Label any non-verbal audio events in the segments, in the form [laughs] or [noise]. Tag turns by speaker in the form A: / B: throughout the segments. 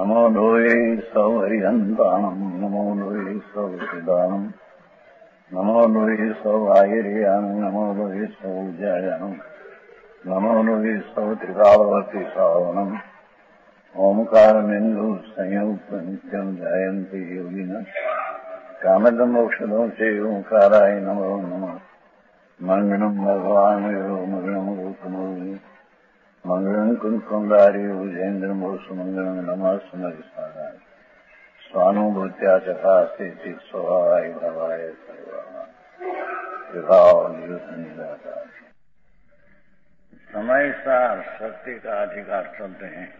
A: नमो लोये सौहरिहन्ताणम् नमो लोये सौसिदानम् नमो लोये सौवायुर्यानम् नमो लोये सौजायानम् नमो लोये सौत्रिकालवति सावनम्। ओङ्कारमिन्दु संयुक्त नित्यम् जायन्ति योगिनः। कामदमोक्षदो चे ओङ्काराय नमो नमः। मङ्गलम् भगवान्, यो मङ्गलम् मंगलम कुंकुंदारी उजेन्द्र सुमंगलम नमः सुमरिसाराय स्वानुभूत्या चकास्ते चित स्वभावाय भवाय समय सार शक्ति का अधिकार चलते हैं।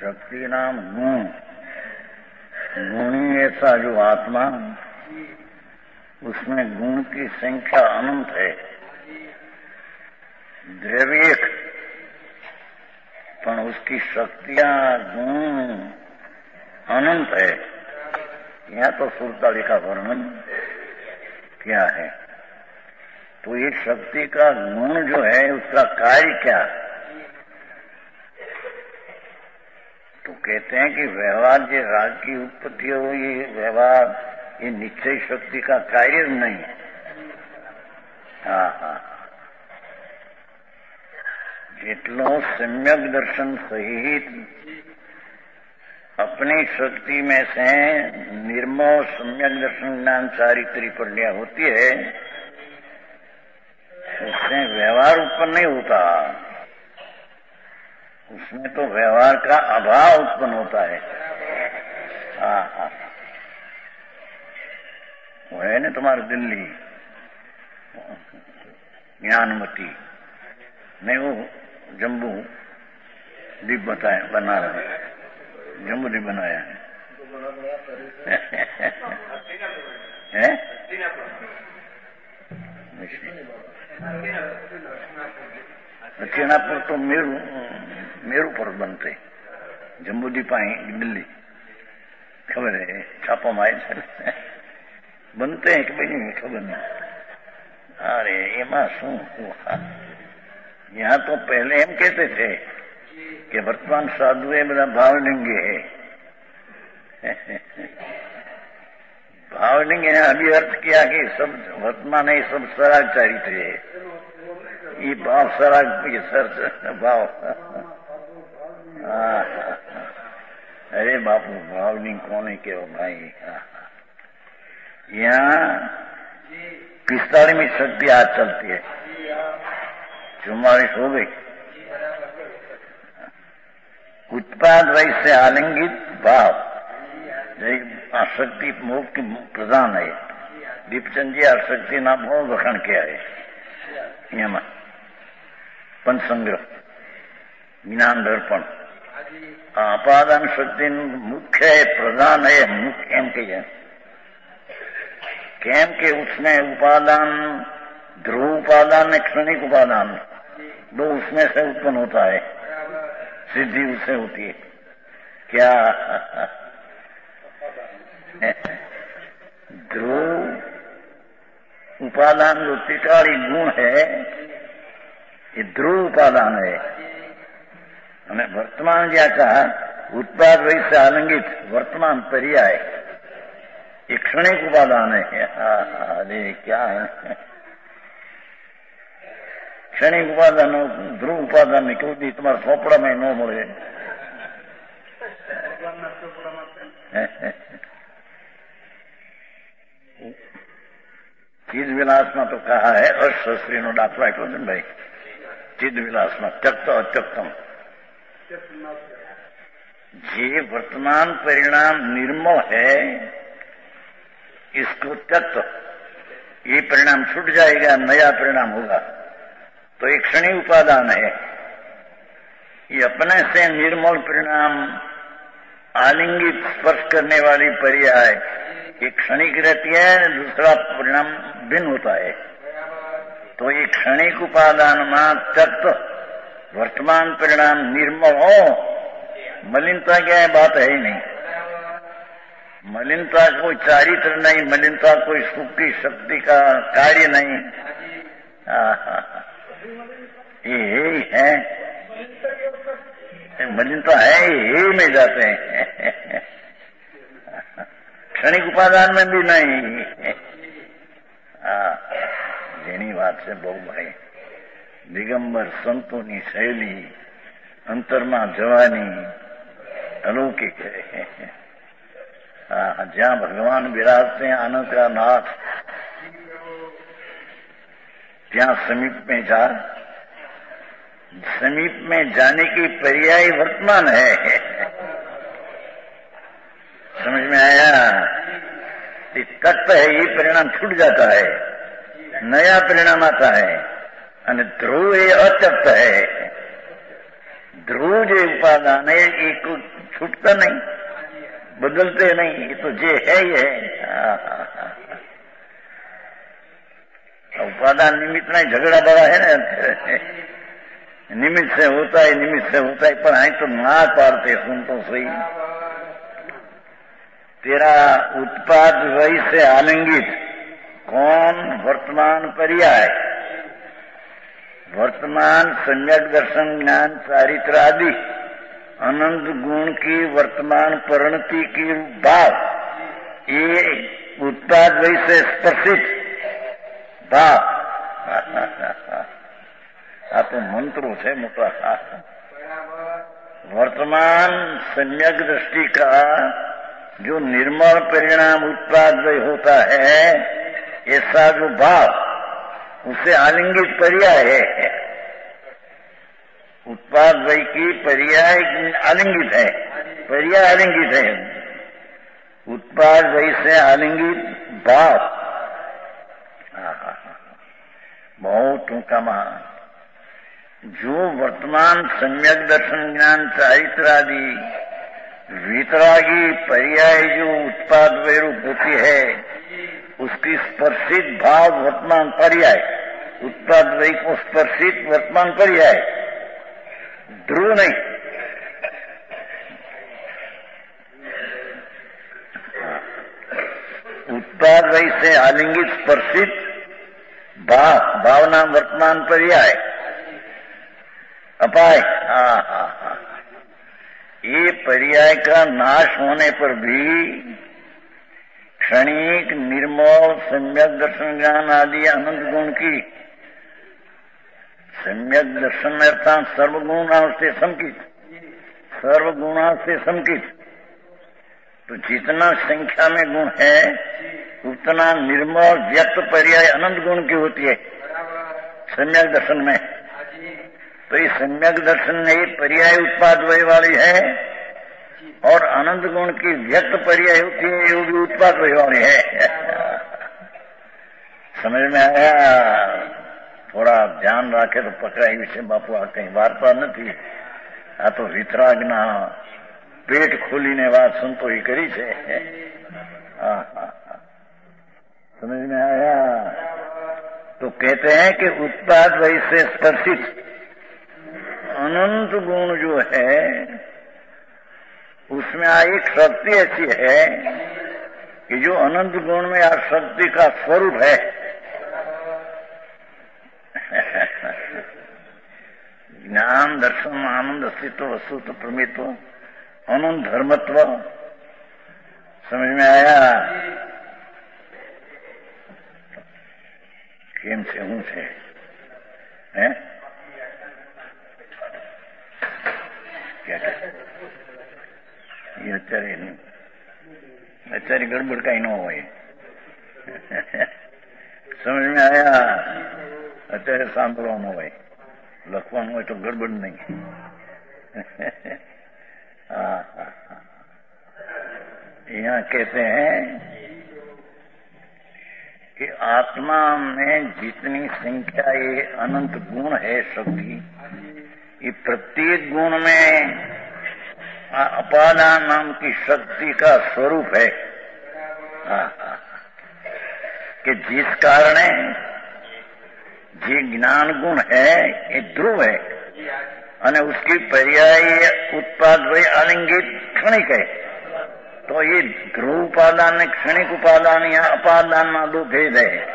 A: शक्ति नाम गुण। गुणी ऐसा जो आत्मा, उसमें गुण की संख्या अनंत है। દ્રવ્ય પણ उसकी शक्तियां गुण अनंत है यहाँ तो सुरताली का वर्णन क्या है तो ये शक्ति का गुण जो है उसका कार्य क्या तो कहते हैं कि व्यवहार जो राग की उत्पत्ति हो ये व्यवहार ये निश्चय शक्ति का कार्य नहीं है हाँ हाँ જેટલો सम्यक दर्शन सहित अपनी शक्ति में से निर्मल सम्यक दर्शन ज्ञान चारित्री प्रज्ञा होती है उससे व्यवहार उत्पन्न नहीं होता उसमें तो व्यवहार का अभाव उत्पन्न होता है हाँ हाँ वो है ना तुम्हारी दिल्ली ज्ञानमती नहीं वो जम्बू दीप बताए, बना रहे हैं। जम्बू दीप बनाया है। [laughs] दक्षिणापुर तो मेरू मेरू पर्वत बनते। जम्बू दीप आए दिल्ली। खबर है, छापा माए बनते हैं कि भाई खबर नहीं। अरे एमा शू यहाँ तो पहले हम कहते थे कि वर्तमान साधु બધા भावलिंग है। भावलिंग ने अभी अर्थ किया कि सब वर्तमान है, सब सराग चारित्र है ये भाव सराग, ये सर, भाव। अरे बापू भावलिंग कौन है के भाई? यहाँ पिस्तालीसवीं शक्ति आज चलती है। चुम्बालीस हो गई उत्पाद वैसे आलिंगित भाव आसक्ति मोह की प्रधान है दीपचंद जी आसक्ति ना बहुत वखण किया है એમાં પંચસંગ્રહ જ્ઞાન દર્પણ અપાદાન શક્તિ મુખ્ય है प्रधान है मुख्य एम कहिए કેમ કે उसमें उपादान ध्रुव उपादान क्षणिक उपादान दो उसमें से उत्पन्न होता है। सिद्धि उससे होती है। क्या? ध्रुव उपादान जो टिकारी गुण है, ये ध्रुव उपादान है। हमें वर्तमान क्या कहा? उत्पाद वही से आलंगित वर्तमान पर्याय। क्षणिक उपादान है। हाँ, हा हा क्या है? क्षणिक उपाधान ध्रुव उपादान ने क्यों दी तुम्हारा फोपड़ा में नो मरे चीज़ विलास में तो कहा है अर्थशास्त्री नो दाखला एक दिन भाई चीज़ विलास में त्यक्त अत्यक्तम ये वर्तमान परिणाम निर्मल है इसको त्यक्त ये परिणाम छूट जाएगा नया परिणाम होगा तो एक क्षणी उपादान है। ये अपने से निर्मल परिणाम, आलिंगित स्पर्श करने वाली पर्याय, एक क्षणिक रहती है, दूसरा परिणाम भिन्न होता है। तो ये क्षणिक उपादान में वर्तमान परिणाम निर्मल हो, मलिनता क्या है, बात है ही नहीं। मलिनता कोई चारित्र नहीं, मलिनता कोई सुख की शक्ति का कार्य नहीं। ये यही है मलिनता है हे में जाते हैं क्षणिक उपादान में भी नहीं જેની વાત છે બહુ ભાઈ દિગંબર સંતોની શૈલી અંતરમાં જવાની અલૌકિક છે जहां भगवान विराजते हैं आनंद का नाथ ત્યાં समीप में जा समीप में जाने की पर्याय वर्तमान है समझ में आया तत्व है ये परिणाम छूट जाता है नया परिणाम आता है અને ધ્રુવ એ અતપ્ત है ध्रुव जो उपादान है ये छूटता नहीं बदलते नहीं ये तो जे है ही उपादान निमित्त नहीं, झगड़ा बड़ा है ना? निमित्त से होता है, निमित्त से होता है, पर आई तो ना पारते सुन तो सही। तेरा उत्पाद वही से आलिंगित। कौन वर्तमान पर्याय वर्तमान सम्यक दर्शन, ज्ञान, चारित्र आदि, अनंत गुण की वर्तमान परिणति की बात, ये उत्पाद वही से स्पर्शित। बात આ તો મંત્રો છે મોટા वर्तमान सम्यक दृष्टि का जो निर्मल परिणाम उत्पाद होता है ऐसा जो भाव उसे आलिंगित पर्याय है उत्पाद वही की पर्याय आलिंगित है पर्याय आलिंगित है उत्पाद वही से आलिंगित भाव बहुत टूंका जो वर्तमान सम्यक दर्शन ज्ञान चारित्र आदि वितरागी पर्याय जो उत्पाद वैरूप होती है, उसकी स्पर्शित भाव वर्तमान पर्याय, उत्पाद वही को स्पर्शित वर्तमान पर्याय, ध्रुव नहीं। उत्पाद वही से आलिंगित स्पर्शित भाव, भावना वर्तमान पर्याय अपाय। हा हा ये पर्याय का नाश होने पर भी क्षणिक निर्मल सम्यक दर्शन ज्ञान आदि अनंत गुण की सम्यक दर्शन अर्थात सर्वगुणा से संकित सर्वगुणा से संकित। तो जितना संख्या में गुण है उतना निर्मल व्यक्त पर्याय अनंत गुण की होती है सम्यक दर्शन में तो ये सम्यक दर्शन में ये पर्याय उत्पाद वही वाली है और अनंत गुण की व्यक्त पर्याय होती है वो भी उत्पाद वही वाली है समझ में आया થોડા ધ્યાન રાખે તો પકડાય વિશે બાપુ આ કઈ વાર્તા નથી આ તો વિતરાગના પેટ ખોલીને વાત સંતો એ કરી છે समझ में आया? तो कहते हैं कि उत्पाद वही से स्पर्शित। अनंत गुण जो है, उसमें एक शक्ति ऐसी है कि जो अनंत गुण में आ शक्ति का स्वरूप है। ज्ञान, दर्शन, आनंद, अस्तित्व, वस्तुत्व, प्रमित्व, अनंत धर्मत्व। समझ में आया? કેમ છે શું છે હે એ અત્યારે અત્યારે ગડબડ કઈ ન હોય સમજ में आया અત્યારે સાંભળવાનું હોય લખવાનું હોય તો ગડબડ નહીં यहाँ कहते हैं कि आत्मा में जितनी संख्या ये अनंत गुण है सबकी, ये प्रत्येक गुण में अपादा नाम की शक्ति का स्वरूप है। हाँ, हाँ, हाँ। कि जिस कारण जी ज्ञान गुण है, ये ध्रुव है, अने उसकी पर्याय उत्पाद वही आलिंगित क्षणिक है। तो ये ध्रुव उपादान, क्षणिक उपादान या अपादान में दो भेद है।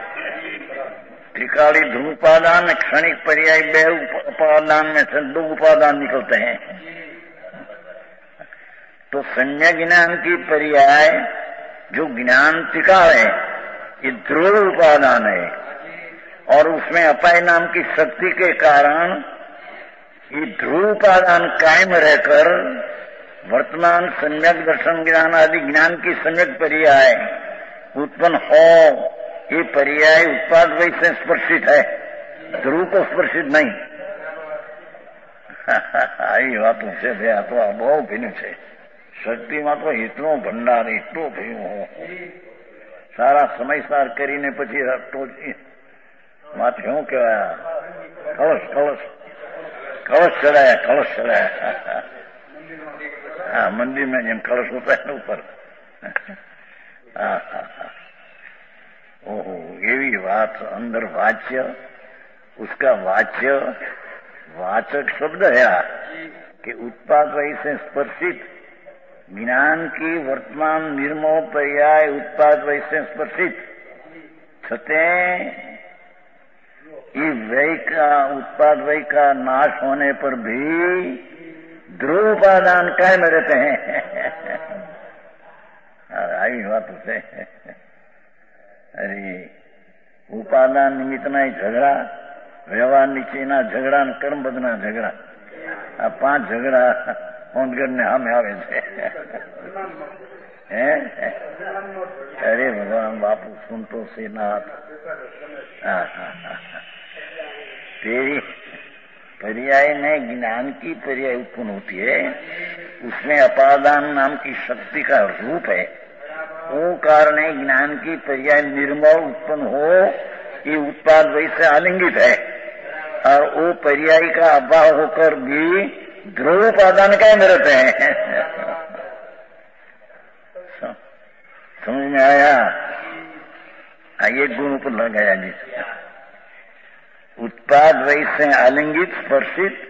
A: त्रिकाली ध्रुव उपादान, क्षणिक पर्याय, बे उपादान में से दो उपादान निकलते हैं। तो संज्ञा ज्ञान की पर्याय, जो ज्ञान टिका है, ये ध्रुव उपादान है। और उसमें अपाय नाम की शक्ति के कारण, ये ध्रुव उपादान कायम रहकर वर्तमान सम्यक दर्शन ज्ञान आदि ज्ञान की सम्यक पर्याय उत्पन्न हो ये पर्याय उत्पाद वही से स्पर्शित है ध्रुव को स्पर्शित नहीं આવી વાતો છે બે આ તો આ બહુ ભીનું છે શક્તિમાં તો એટલો ભંડાર એટલો ભીનું સારા સમયસાર કરીને પછી ટોચી માથે શું કહેવાય કળશ કળશ કળશ ચડાયા કળશ ચડાયા હા મંદિરમાં જેમ કળશ ઉતાર્યા ઉપર [laughs] હા હા હા ओहो एवी बात अंदर वाच्य उसका वाच्य वाचक शब्द है कि उत्पाद वही से स्पर्शित ज्ञान की वर्तमान निर्मो पर्याय उत्पाद वही से स्पर्शित छते व्यय का उत्पाद वय का नाश होने पर भी ध्रुव उपादान कायम रहते हैं आई बात से અરે ઉપાદાન નિમિત્તના ઝઘડા વ્યવહાર નીચેના ઝઘડા અને કર્મબદ્ધના ઝઘડા આ પાંચ ઝઘડા હોંદગઢ ને સામે આવે છે હે અરે ભગવાન બાપુ सुनतो से नाथ तेरी पर्याय में ज्ञान की पर्याय उत्पन्न होती है, उसमें अपादान नाम की शक्ति का रूप है। वो कारण है ज्ञान की पर्याय निर्मल उत्पन्न हो, ये उत्पाद वैसे आलिंगित है। और वो पर्याय का अभाव होकर भी ध्रुव उपादान का रहते हैं। [laughs] समझ में आया? ये गुण पर लगाया जी। उत्पाद वैसे आलिंगित स्पर्शित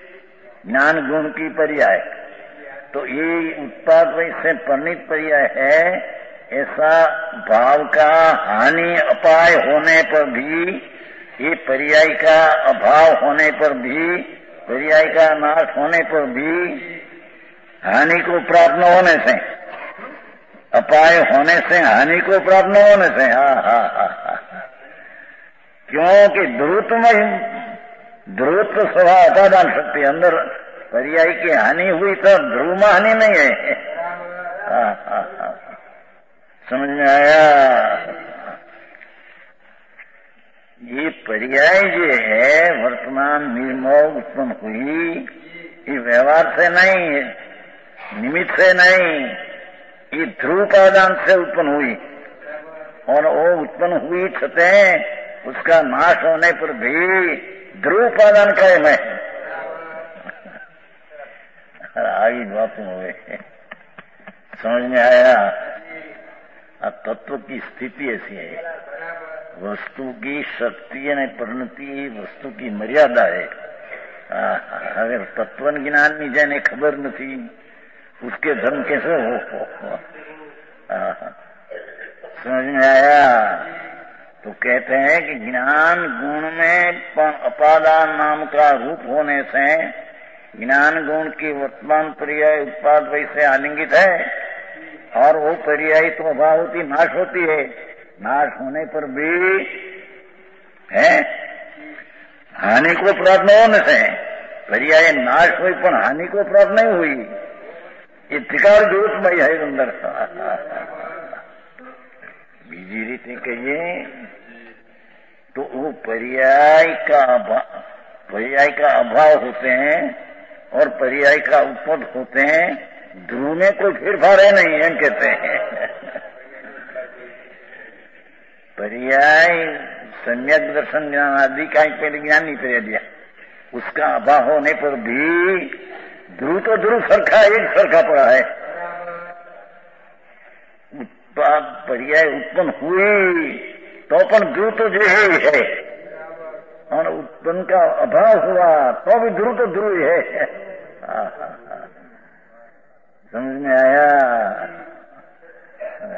A: ज्ञान गुण की पर्याय। तो ये उत्पाद वैसे परिणित पर्याय है, ऐसा भाव का हानि अपाय होने पर भी, ये पर्याय का अभाव होने पर भी, पर्याय का नाश होने पर भी हानि को प्राप्त न होने से, अपाय होने से हानि को प्राप्त न होने से, हा हा हा हा। क्योंकि ध्रुत में ध्रुत स्वभाव अपादान शक्ति अंदर पर्याय की हानि हुई तो ध्रुव में हानि नहीं है। हा हा हा समझ में आया? ये पर्याय जो है, वर्तमान निर्मोह उत्पन्न हुई, ये व्यवहार से नहीं, निमित्त से नहीं, ये ध्रुव पादान से उत्पन्न हुई। और वो उत्पन्न हुई छते उसका नाश होने पर भी ध्रुवपादान का मैं। आई बात हुए। समझ में आया? अब तत्व की स्थिति ऐसी है। वस्तु की शक्ति ने परिणति, वस्तु की मर्यादा है। अगर तत्व ज्ञान नहीं जाने खबर नहीं उसके धर्म कैसे हो? समझ में आया? तो कहते हैं कि ज्ञान गुण में अपादान नाम का रूप होने से ज्ञान गुण की वर्तमान पर्याय उत्पाद वैसे आलिंगित है और वो पर्यायी तो अभाव होती नाश होती है। नाश होने पर भी, है? हानि को प्राप्त न होने से पर्याय नाश हुई, पर हानि को प्राप्त नहीं हुई। ये त्रिकाल जोतमय है अंदर [laughs] બીજી રીતે કહીએ तो वो पर्याय का अभाव पर्याय का अभाव होते हैं और पर्याय का उपद होते हैं ध्रुव में कोई फेरफार है नहीं हम कहते हैं पर्याय सम्यक दर्शन ज्ञान आदि का ही पहले ज्ञान नहीं कर दिया उसका अभाव होने पर भी ध्रुव तो ध्रुव सरखा एक सरखा पड़ा है उत्पाद पर्याय उत्पन्न हुई तो अपन ध्रुव तो जो है ही है और उत्पन्न का अभाव हुआ तो भी ध्रुव तो ध्रुव ही है हाँ हाँ हाँ समझ में आया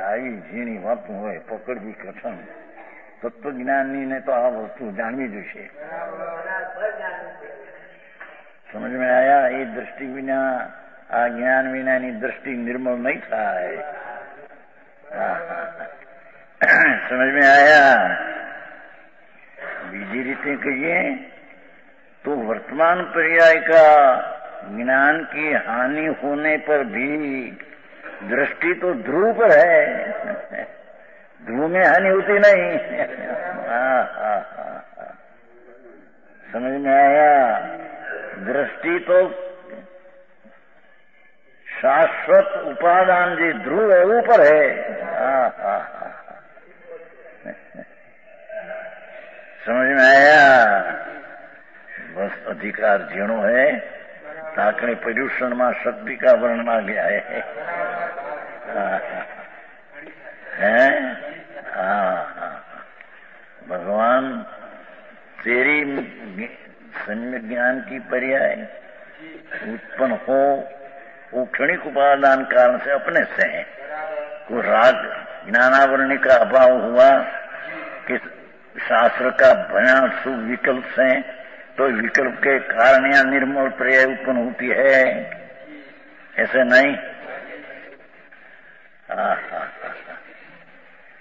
A: આવી ઝીણી વાતું હોય પકડવી કઠણ તત્વજ્ઞાની ને તો આ વસ્તુ જાણવી જોઈશે समझ में आया ये दृष्टि बिना આ જ્ઞાન વિનાની દ્રષ્ટિ નિર્મળ નહીં થાય समझ में आया? बीजी रीते कहिए तो वर्तमान पर्याय का ज्ञान की हानि होने पर भी दृष्टि तो ध्रुव पर है। ध्रुव में हानि होती नहीं। समझ में आया? दृष्टि तो शाश्वत उपादान जी ध्रुव है ऊपर है। [laughs] समझ में आया? बस अधिकार झीणो है। ताकने पर्यूषण में शक्ति का वर्णन आ गया है। [laughs] है? हाँ भगवान, तेरी सम्य ज्ञान वो क्षणिक उपादान कारण से अपने से है। को राग, ज्ञानावरणी का अभाव हुआ कि शास्त्र का भयान सुविकल्प से तो विकल्प के कारण या निर्मल पर्याय उत्पन्न होती है। ऐसे नहीं?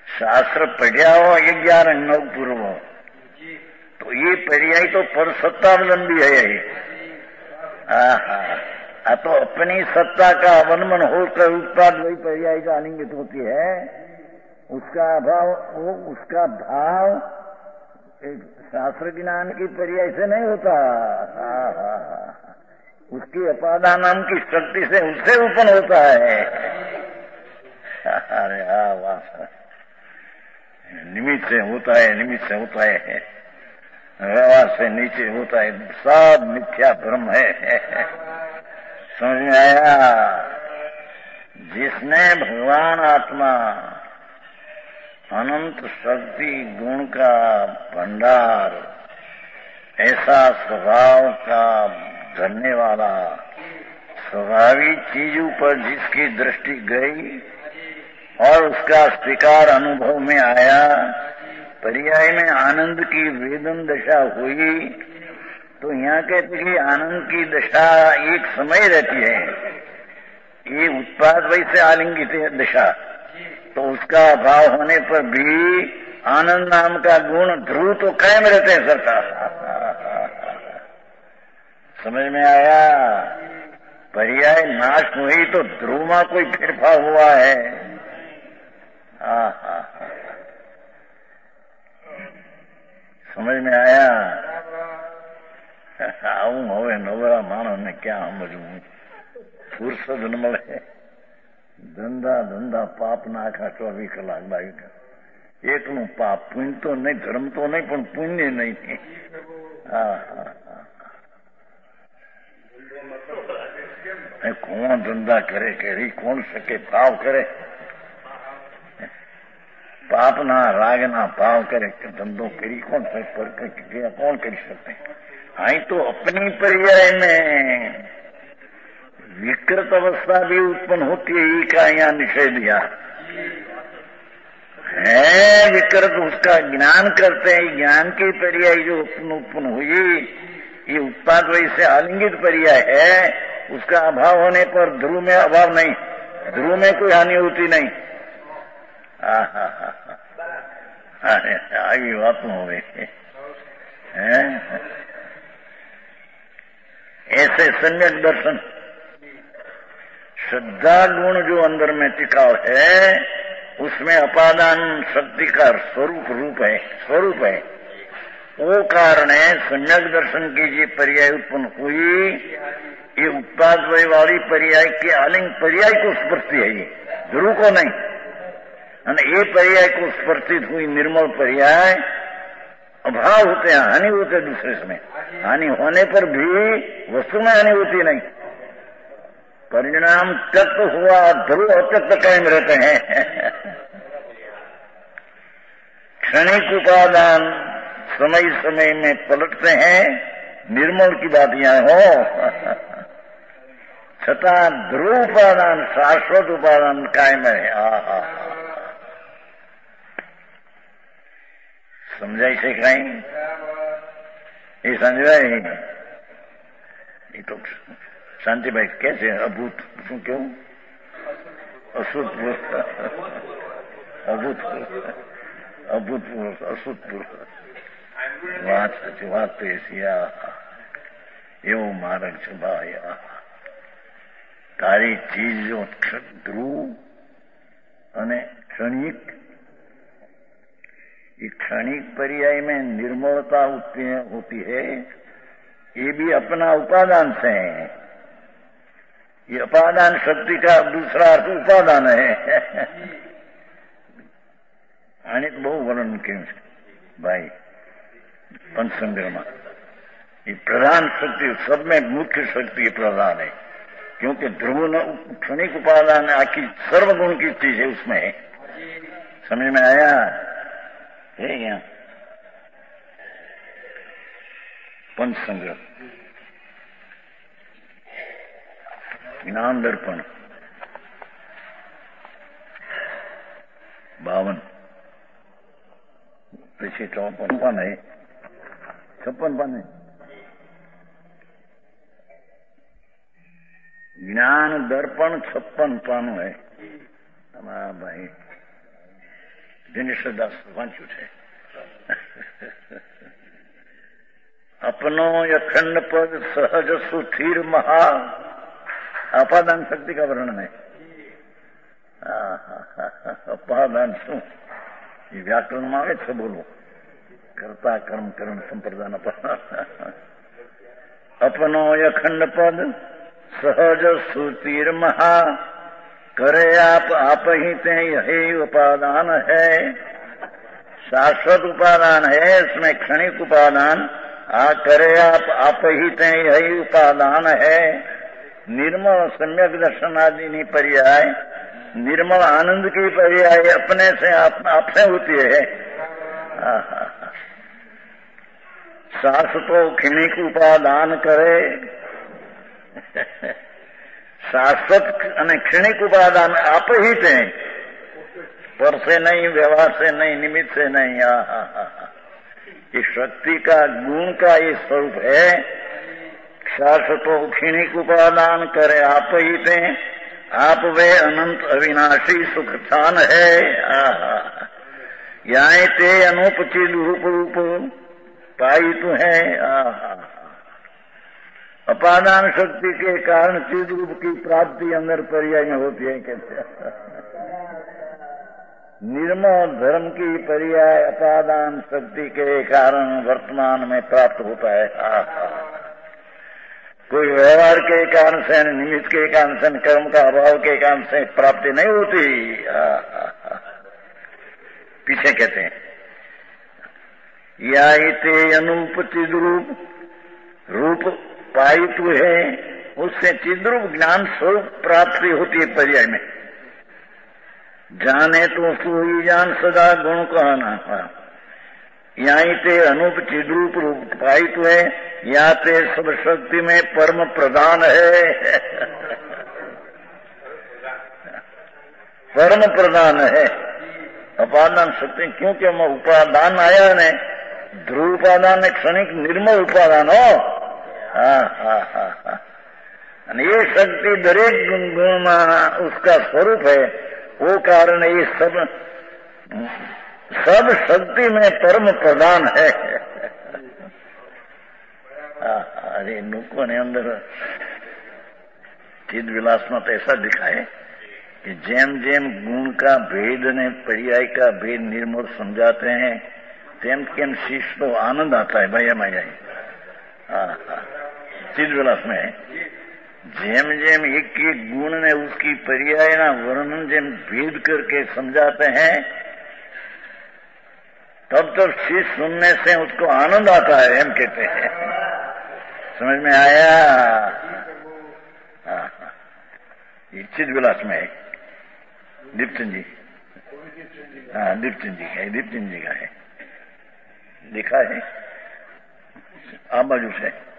A: शास्त्र पढ़िया हो ये ग्यारह नौ पूर्व तो ये पर्याय तो पर सत्तावलंबी है आ तो अपनी सत्ता का अवलंबन होकर उत्पाद वही पर्याय का आलिंगित होती है, उसका अभाव, वो उसका भाव शास्त्र ज्ञान की पर्याय से नहीं होता। उसकी अपादान नाम की शक्ति से उससे उत्पन्न होता है। अरे हा वाह निमित्त से होता है, निमित्त से होता है। व्यवहार से नीचे होता है, सब मिथ्या भ्रम है। समझ में आया जिसने भगवान आत्मा अनंत शक्ति गुण का भंडार, ऐसा स्वभाव का धरने वाला स्वाभाविक चीज़ों पर जिसकी दृष्टि गई और उसका स्वीकार अनुभव में आया, पर्याय में आनंद की वेदन दशा हुई तो यहाँ कहते हैं आनंद की दशा एक समय रहती है। ये उत्पाद वैसे आलिंगित है दशा। तो उसका अभाव होने पर भी आनंद नाम का गुण ध्रुव तो कायम रहते हैं सरकार। समझ में आया? पर्याय नाश हुई तो ध्रुव में कोई फेरफा हुआ है। हा हा समझ में आया? આવું હવે નવરા માણસને ક્યાં સમજવું? ફુરસદ ન મળે. ધંધા ધંધા પાપના આખા ચોવીસ કલાક બાવીસ કલાક એકનું પાપ પુણ્ય તો નહીં ધર્મ તો નહીં. પણ પુણ્ય નહીં કોણ ધંધા કરે કે કોણ શકે, ભાવ કરે? પાપના રાગના ભાવ કરે કે ધંધો કરી કોણ કોણ કરી શકે? आई तो अपनी पर्याय में। विकृत अवस्था भी उत्पन्न होती है ही का यहाँ निषेध दिया। है विकृत, उसका ज्ञान करते हैं, ज्ञान की पर्याय जो उत्पन्न उत्पन्न हुई, ये उत्पाद वही से आलिंगित पर्याय है, उसका अभाव होने पर ध्रुव में अभाव नहीं, ध्रुव में कोई हानि होती नहीं। अरे आई बात हो गई। है? ऐसे सम्यक दर्शन। श्रद्धा गुण जो अंदर में टिकाव है, उसमें अपादान शक्ति का स्वरूप रूप है, स्वरूप है। वो कारण है सम्यक दर्शन की जी पर्याय उत्पन्न हुई, ये उत्पाद वाली पर्याय के आलिंग पर्याय को स्पर्ति है ये। ध्रुव को नहीं। ये पर्याय को स्पर्शित हुई निर्मल पर्याय अभाव होते हैं, हानि होते दूसरे समय हानि होने पर भी वस्तु में हानि होती नहीं। परिणाम तत्व हुआ, ध्रुव तत्व कायम रहते हैं। क्षणिक उपादान समय समय में पलटते हैं, निर्मल की बात यहाँ हो। छता ध्रुव उपादान, शाश्वत उपादान कायम है हा સમજાય છે કઈ એ સમજાય. એ તો શાંતિભાઈ કે છે, અભૂત. શું કેવું? અસુતપૂર્વ અભૂતપૂર્વ અભૂતપૂર્વ અસુતપૂર્વ વાત સાચી, વાત તો એ એવો માર્ગ છે, ભાઈ આ તારી ચીજો ધ્રુવ અને ક્ષણિક क्षणिक पर्याय में निर्मलता होती है ये भी अपना उपादान से है। ये उपादान शक्ति का दूसरा अर्थ उपादान है। अनेक बहुवर्ण के भाई पंचसंग्रमा ये प्रधान शक्ति, सब में मुख्य शक्ति प्रधान है। क्योंकि ध्रुव क्षणिक उपादान, आखिर सर्वगुण की चीज़ है उसमें। समझ में आया? है पंच संग्रह दर्पण बावन पीछे चौपन पान है छप्पन पान है ज्ञान दर्पण छप्पन पानो है भाई દિનેશ્વર દાસ વાંચ્યું છે. અપનો અખંડ પદ સહજ સુથીર મહા. અપાદાન શક્તિ કા વર્ણન અપાદાન શું? એ વ્યાકરણમાં આવે છે બોલું કરતા કર્મ કર્મ સંપ્રદાન અપનો અખંડ પદ સહજ સુતીર મહા. करे आप आप ही ते यही उपादान है। शाश्वत उपादान है, इसमें क्षणिक उपादान। आ, करे आप आप ही ते यही उपादान है। निर्मल सम्यक दर्शन आदि नहीं पर्याय। निर्मल आनंद की पर्याय अपने से आप, आपसे होती है। सास तो क्षणिक उपादान करे। [laughs] शाश्वत અને ક્ષણિક ઉપાદાન आप ही थे पर से नहीं व्यवहार से नहीं निमित्त से नहीं ये शक्ति का गुण का ये स्वरूप है शाश्वतो क्षणिक उपादान करे आप ही थे आप वे अनंत अविनाशी सुख स्थान है यहाँ ते अनुपचित रूप रूप पाई तो है आहा अपादान शक्ति के कारण चिद रूप की प्राप्ति अंदर पर्याय होती है, कहते निर्मल धर्म की पर्याय अपादान शक्ति के कारण वर्तमान में प्राप्त होता है। कोई व्यवहार के कारण से, निमित्त के कारण से, कर्म का अभाव के कारण से प्राप्ति नहीं होती। पीछे कहते हैं, या इते अनुपचित रूप रूप पायित है, उससे चिद्रूप ज्ञान स्वरूप प्राप्ति होती है पर्याय में। जाने तो सोई जान सदा गुण कहना यहाँ ते अनूप चिद्रूप रूप पायित है, या ते सब शक्ति में परम प्रधान है। परम प्रधान है। अपादान शक्ति, क्योंकि हम उपादान आया ने ध्रुव उपादान क्षणिक निर्मल उपादान, हो। हा हा हा हा. ये शक्ति दरेक गुनगुनाना उसका स्वरूप है, वो कारण ये सब सब शक्ति में परम प्रधान है। अरे नुको ने अंदर चिद विलास में तो ऐसा दिखाए कि जैम जैम गुण का भेद ने, पर्याय का भेद निर्मूल समझाते हैं, तेम केम शिष्य तो आनंद आता है, भैया मैया हाँ हाँ। चिदविलास में जेम जेम एक एक गुण ने उसकी पर्याय ना वर्णन जेम भेद करके समझाते हैं, तब तो तब चीज़ सुनने से उसको आनंद आता है हम कहते हैं। समझ में आया? हाँ, हाँ। चिद विलास में दीपचंद जी। हाँ दीपचंद जी है दीपचंद जी का है। लिखा है? आप बाजू से।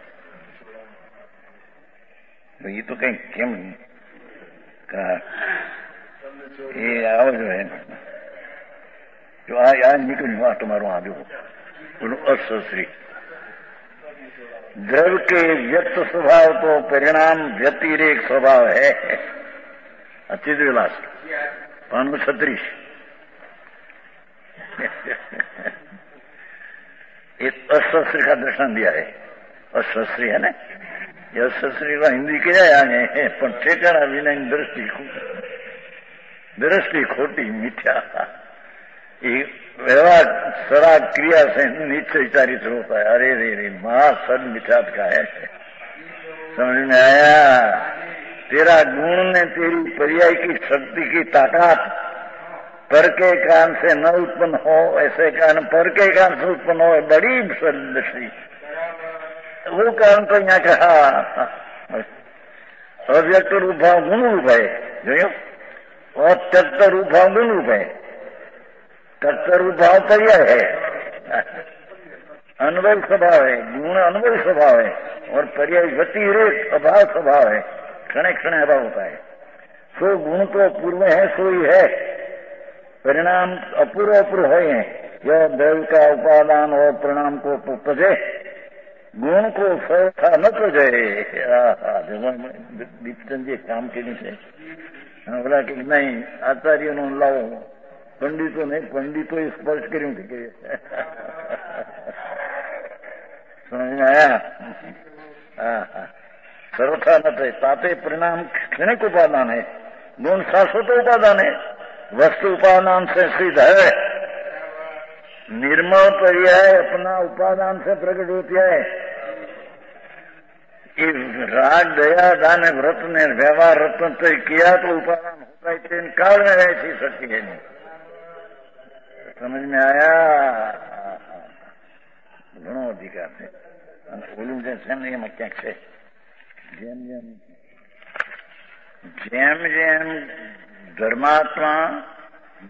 A: એ તો કઈ કેમ એ આવો જોઈએ જો આ આ નીકળ્યું આ તમારું આવ્યું બોલું અસશ્રી द्रव के व्यक्त स्वभाव तो परिणाम व्यतिरेक स्वभाव है अचित विलास पानु छत्रीस [laughs] ये अशस्त्री का दर्शन दिया है अशस्त्री है ना ये अशस्त्री का हिंदी क्या है પણ ઠેકાણા વિનાની દ્રષ્ટિ દ્રષ્ટિ ખોટી મિથ્યા ये व्यवहार सरा क्रिया से निश्चय चारित्र होता है अरे रे रे महासद मिथ्यात का है समझ में आया तेरा गुण ने तेरी पर्याय की शक्ति की ताकत पर के कान से न उत्पन्न हो ऐसे कारण पर के कान से उत्पन्न हो बड़ी दृष्टि वो कारण तो यहाँ कहा अव्यक्त रूप भाव गुण रूप है जो अत्यक्त रूप भाव गुण रूप है तत्व रूप भाव पर्याय है अनुभव स्वभाव है गुण अनुभव स्वभाव है और पर्याय गति रेख अभाव स्वभाव है क्षण क्षण अभाव होता है सो गुण तो पूर्व है सो ही है परिणाम अपूर्व अपूर्व है यह दैव का उपादान और परिणाम को तजे ગુણ કો ફરતા ન તો જય દીપચંદજી કામ કર્યું છે. ઓલા કે નહીં, આચાર્યનો લાવો. પંડિતો નહીં, પંડિતોએ સ્પર્શ કર્યું કે સરળતા ન થઈ તાતે પરિણામ ક્ષણિક ઉપાદાન હે ગુણ શાશ્વત ઉપાદાન. હે વસ્તુ ઉપાદાન સંસ્કૃત હે. निर्मल पर्याय अपना उपादान से प्रकट होती है राग दया दान व्रत ने व्यवहार रत्न तय किया तो उपादान होता है काल में ऐसी शक्ति है नहीं समझ में आया ઘણો અધિકાર છે અને ઓલું જે છે ને એમાં ક્યાંક છે જેમ જેમ જેમ જેમ ધર્માત્મા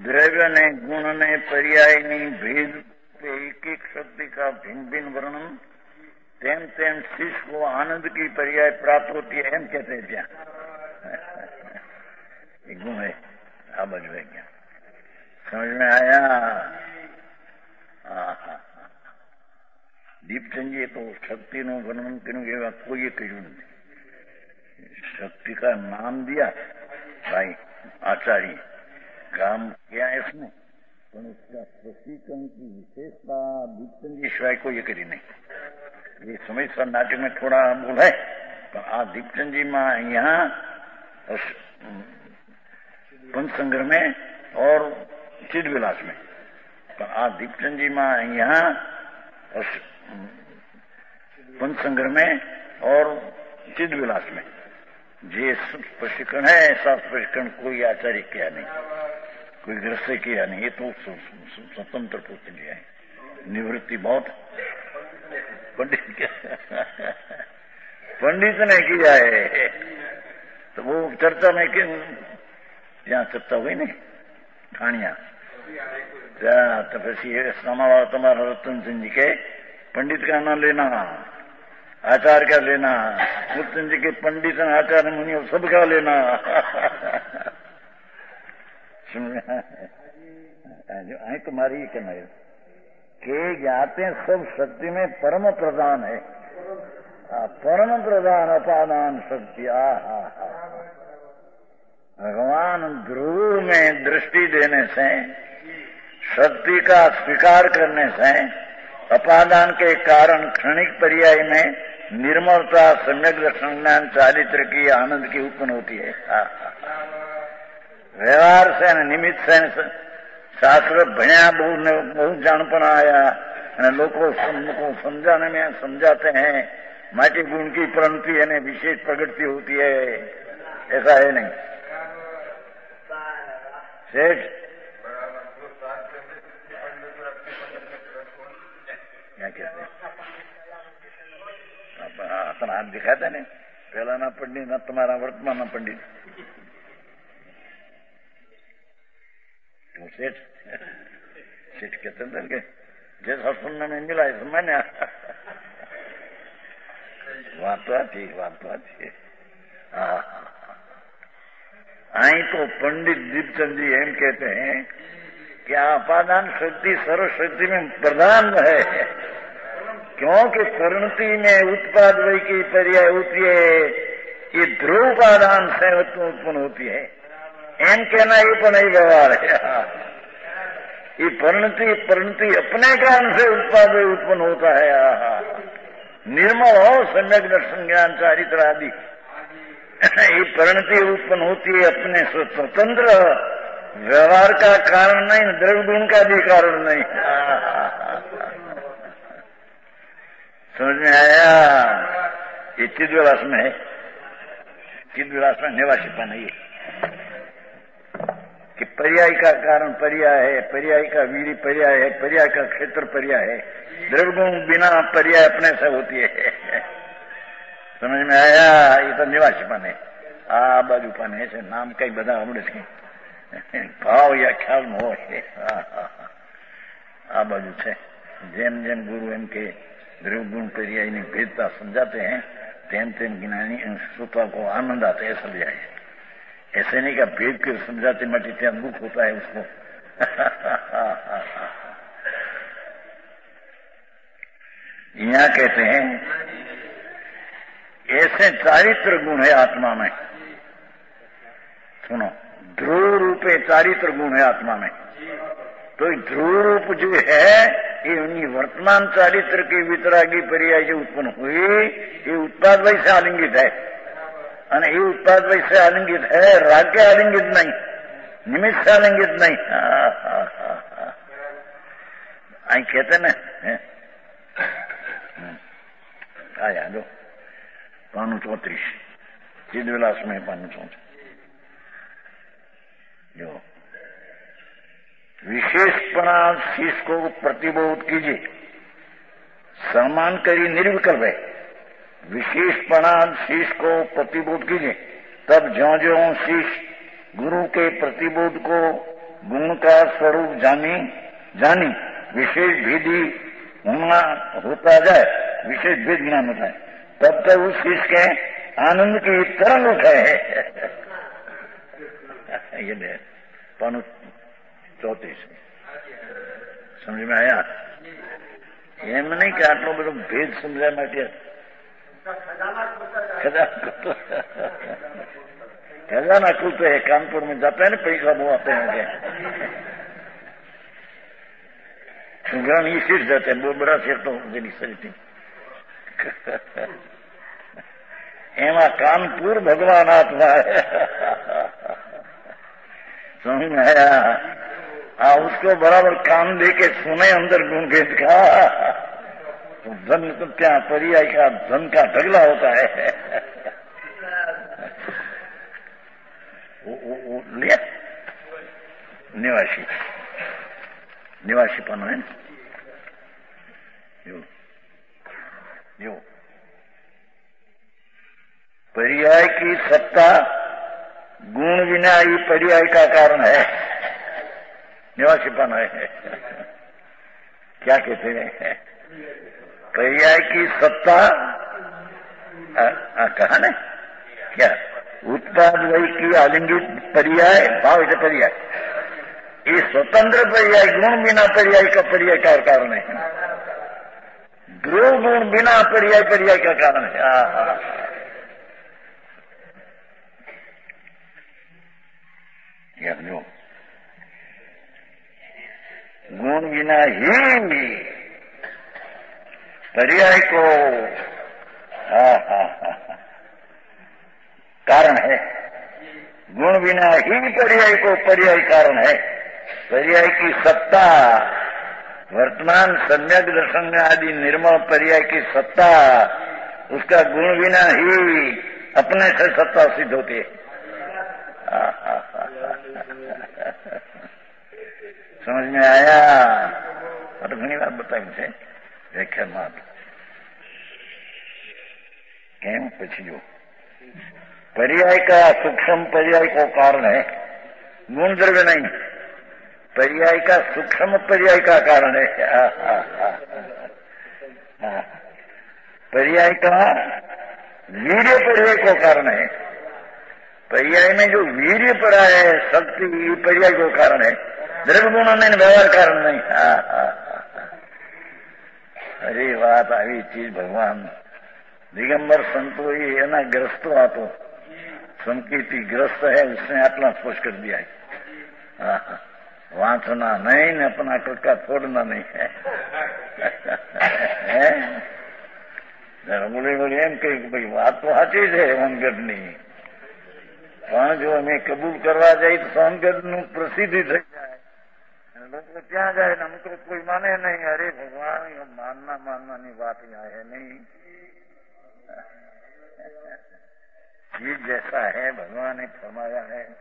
A: દ્રવ્ય ने गुण ने पर्याय ની ભેદ एक एक शक्ति का भिन्न भिन्न वर्णन तेम तेम शिष्य को आनंद की पर्याय प्राप्त होती है एम कहते हैं क्या [laughs] गुण है आ बाजू है क्या समझ में आया દીપચંદજીએ તો શક્તિનું વર્ણન કર્યું એવા કોઈએ કર્યું નથી शक्ति का नाम दिया भाई आचार्य काम किया है इसने પણ उसका प्रशिक्षण की विशेषता दीपचंद जी सिवाय कोई ये करी नहीं ये समय सर नाटक में थोड़ा बोला है પણ આ દીપચંદજી માં અહીંયા पंच संग्रह में और चिद विलास में પણ આ દીપચંદજી માં અહીંયા पंच संग्रह में और चिद विलास में जे प्रशिक्षण है ऐसा प्रशिक्षण कोई आचार्य किया नहीं कोई दृश्य किया नहीं ये तो स्वतंत्र पुत्र लिया है। निवृत्ति बहुत। पंडित पंडित ने किया है तो वो चर्चा में क्यों? यहाँ चर्चा हुई नहीं। ठाणिया तो फिर समावाद तुम्हारा रतन सिंह जी के पंडित का नाम लेना, आचार्य का लेना, रतन जी के पंडित आचार्य मुनि सबका लेना। जो तुम्हारी कहना है के ज्ञाते सब शक्ति में परम प्रधान है। परम प्रधान अपादान शक्ति, आ, हा भगवान ध्रुव में दृष्टि देने से, शक्ति का स्वीकार करने से, अपादान के कारण क्षणिक पर्याय में निर्मलता, सम्यक दर्शन, ज्ञान, चारित्र की आनंद की उत्पन्न होती है। व्यवहार से निमित्त से शास्त्र भण्या बहुत बहुत जान आया। लोगों को समझाने में समझाते हैं। माटी गुण की प्रंति है विशेष प्रगति होती है। ऐसा है नहीं। सेठ? क्या कहते अपना हाथ दिखाता नहीं। पहला ना पंडित ना तुम्हारा वर्तमान ना पंडित। जैसा सुनने में मिला है मैंने बात तो आई तो पंडित दीपचंद जी एम कहते हैं कि अपादान शक्ति सर्वशक्ति में प्रधान है। क्योंकि परिणति में उत्पाद वही की, पर्याय होती है। ये ध्रुव उपादान से उत्पन्न होती है। ये पण ही व्यवहार है। ये परिणति परिणति अपने कारण से उत्पाद उत्पन्न होता है। निर्मल हो, सम्यक दर्शन ज्ञान चारित्र आदि ये परिणति उत्पन्न होती है अपने स्वतंत्र। व्यवहार का कारण नहीं द्रव्य गुण का भी कारण नहीं। समझ में आया? ये चिदविलास में है। चिदविलास में निवासीपन नहीं है। कि पर्याय का कारण पर्याय है पर्याय का वीरी पर्याय है पर्याय का क्षेत्र पर्याय है द्रव्य गुण बिना पर्याय अपने से होती है समझ में आया ये तो निवासीपन है आ बाजूपन है नाम कई बदा आवड़े ભાવ યા ખ્યાલ ન હોય આ બાજુ છે જેમ જેમ गुरु એમ के द्रव्य गुण पर्यायनी भेदता समझाते हैं तेम तेम ज्ञानी श्रोता को आनंद आता है समझाए ऐसे नहीं का भेद के समझाते मटी त्या दुख होता है उसको। यहाँ कहते हैं, ऐसे चारित्र गुण है आत्मा में। सुनो, ध्रुव रूप चारित्र गुण है आत्मा में। तो ध्रुव रूप जो है, ये उन्हीं वर्तमान चारित्र के वितरागी पर्याय जो उत्पन्न हुई, ये उत्पाद वैसे आलिंगित है। माने ये उत्पाद वैसे आलिंगित है राग के आलिंगित नहीं, निमित्त से आलिंगित नहीं। आई कहते ना आया दो। पानु चौतीस। चिद विलास में पानु चौतीस। जो। विशेषपणा शीश को प्रतिबोध कीजिए। सम्मान करी निर्विकल्प है। विशेषपणा शीश को प्रतिबोध कीजिए तब ज्यो ज्यो शीश गुरु के प्रतिबोध को गुण का स्वरूप जानी जानी विशेष भेदी होना होता जाए विशेष भेद ज्ञान होता है तब तक उस शीश के आनंद की तरंग उठाए [laughs] ये पनु ચોત્રીસ સમજ में आया એમ નહીં કે આટલો બધો ભેદ સમજાય માટે खजाना खुलते हैं। कानपुर में जाते हैं ना, पैसा मुआते होंगे ग्रहण ही सीट जाते हैं બહુ બરા શેઠો જેની સરીથી कानपुर भगवान आत्मा है। समझ में आया? उसको बराबर कान दे के सुने, अंदर गुण भेद का तो धन तो क्या परियाय का धन का ढगला होता है। वो, वो, वो लिया। निवासी। निवासी पन है। यो यो। पर्याय की सत्ता गुण बिना ही पर्याय का कारण है। निवासी निवासीपन है। क्या कहते हैं? पर्याय की सत्ता। कहा ना? क्या? उत्पाद वही की आलिंगित पर्याय भाव से पर्याय। ये स्वतंत्र पर्याय, गुण बिना पर्याय का पर्याय का कारण है। ध्रुव गुण बिना पर्याय पर्याय का कारण है। गुण बिना ही पर्याय को। हा हा हा कारण है। गुण बिना ही पर्याय को पर्याय कारण है। पर्याय की सत्ता, वर्तमान सम्यक दर्शन आदि निर्मल पर्याय की सत्ता, उसका गुण बिना ही अपने से सत्ता सिद्ध होती है। समझ में आया? और घनी बात बताई છે વ્યાખ્યાનમાં કેમ પછી જો पर्याय का सूक्ष्म पर्याय को कारण है गुण द्रव्य नहीं पर्याय का सूक्ष्म पर्याय का कारण है पर्याय का वीर्य पर्याय को कारण है पर्याय में जो वीर्य पड़ा है शक्ति पर्याय को कारण है દ્રવ્ય ગુણો નહીં વ્યવહાર કારણ નહીં અરે વાત આવી ચીજ ભગવાન દિગંબર સંતો એના ગ્રસ્તો હતો संकेती ग्रस्त है उसने अपना स्पर्श कर दिया है हाँ, हाँ। वांचना नहीं ने अपना टोटका छोड़ना नहीं है બોલી બોલી એમ કહી કે ભાઈ વાત તો સાચી છે સોનગઢની પણ જો અમે કબૂલ કરવા જઈએ તો સોનગઢનું પ્રસિદ્ધિ થઈ माना जाए ना हमको तो कोई माने नहीं, अरे भगवान, ये मानना मानना नहीं, बात यहाँ है नहीं। ये जैसा है, भगवान ने फरमाया है।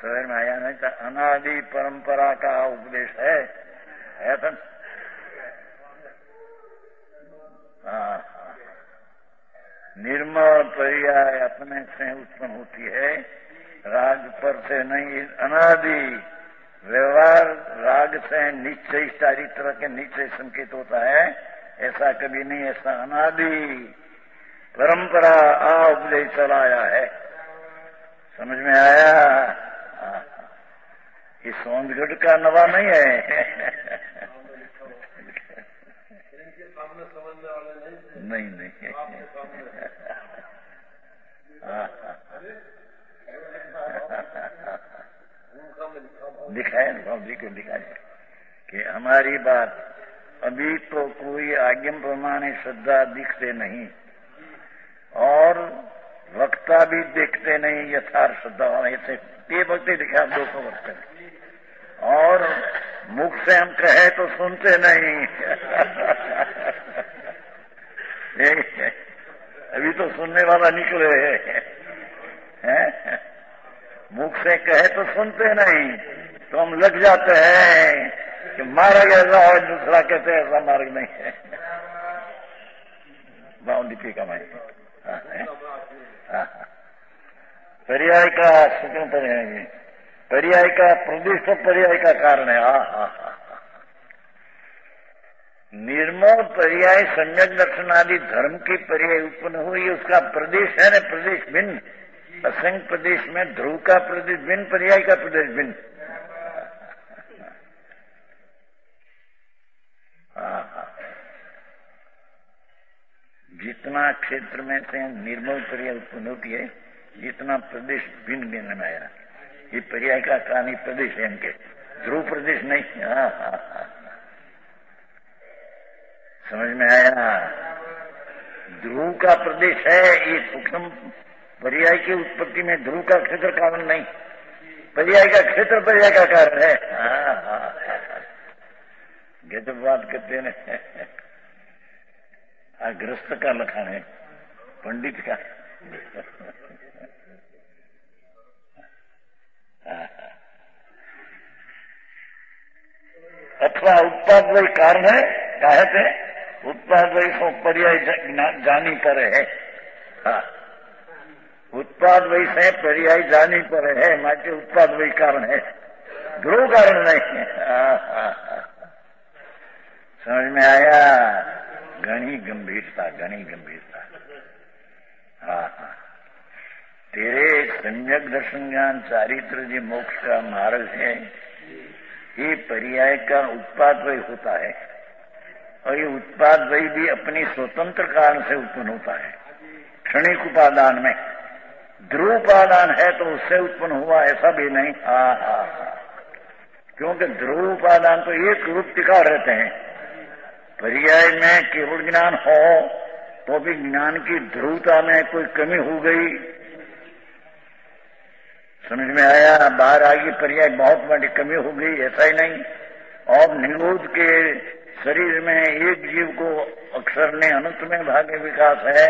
A: स्वयं आया नहीं तो अनादि परंपरा का उपदेश है। है तो हाँ, हाँ। निर्मल पर्याय अपने से उत्पन्न होती है। राज पर से नहीं, अनादि व्यवहार राग से निश्चय चारित्र के निश्चय संकेत होता है। ऐसा कभी नहीं ऐसा अनादि। परंपरा आ उपदेश चलाया है। समझ में आया? ये सोनगढ़ का नवा नहीं है। [laughs] नहीं नहीं। दिखाए जी को दिखाए कि हमारी बात, अभी तो कोई आज्ञा प्रमाण श्रद्धा दिखते नहीं और वक्ता भी देखते नहीं, यथार्थ श्रद्धा ऐसे ये भक्ति दिखा, दो सौ वक्त और मुख से हम कहे तो सुनते नहीं। [laughs] अभी तो सुनने वाला निकले हैं? मुख से कहे तो सुनते नहीं। तो हम लग जाते हैं कि मार्ग ऐसा और दूसरा कहते ऐसा मार्ग नहीं है। बाउंडी का माई पर्याय का सुखम पर्याय पर्याय का प्रदिष्ट पर्याय का कारण है। हा हा हा निर्मल पर्याय सम्यक दर्शन आदि धर्म की पर्याय उत्पन्न हुई, उसका प्रदेश है न प्रदेश भिन्न। असंख्य प्रदेश में ध्रुव का प्रदेश भिन्न पर्याय का प्रदेश भिन्न जितना क्षेत्र में से निर्मल पर्याय उत्पन्न होती है, जितना प्रदेश भिन्न भिन्न में आया। ये पर्याय का कहानी प्रदेश है इनके। ध्रुव प्रदेश नहीं। हाँ हाँ हाँ। समझ में आया? ध्रुव का प्रदेश है, ये सूक्ष्म पर्याय की उत्पत्ति में ध्रुव का क्षेत्र कारण नहीं। पर्याय का क्षेत्र पर्याय का कारण है। हाँ हाँ गजब बात करते हैं ग्रस्त का लखन है, पंडित का। अथवा उत्पाद वही कारण है कहते उत्पाद वही पर्याय जानी पर है। हाँ। उत्पाद वही से पर्याय जानी पर है माटे उत्पाद वही कारण है। ध्रुव कारण नहीं है। [laughs] समझ में आया? घनी गंभीरता घनी गंभीरता। हाँ हाँ। तेरे सम्यक दर्शन ज्ञान चारित्र जी मोक्ष का मार्ग है। ये पर्याय का उत्पाद वही होता है। और ये उत्पाद वही भी अपनी स्वतंत्र कारण से उत्पन्न होता है। क्षणिक उपादान में। ध्रुव उपादान है तो उससे उत्पन्न हुआ ऐसा भी नहीं। हा हा क्योंकि ध्रुव उपादान तो एक रूप टिका रहते हैं। पर्याय में केवल ज्ञान हो तो भी ज्ञान की ध्रुवता में कोई कमी हो गई। समझ में आया? बाहर आगे पर्याय बहुत बड़ी कमी हो गई, ऐसा ही नहीं। और निरोध के शरीर में एक जीव को अक्षर ने अनंत में भाग्य विकास है।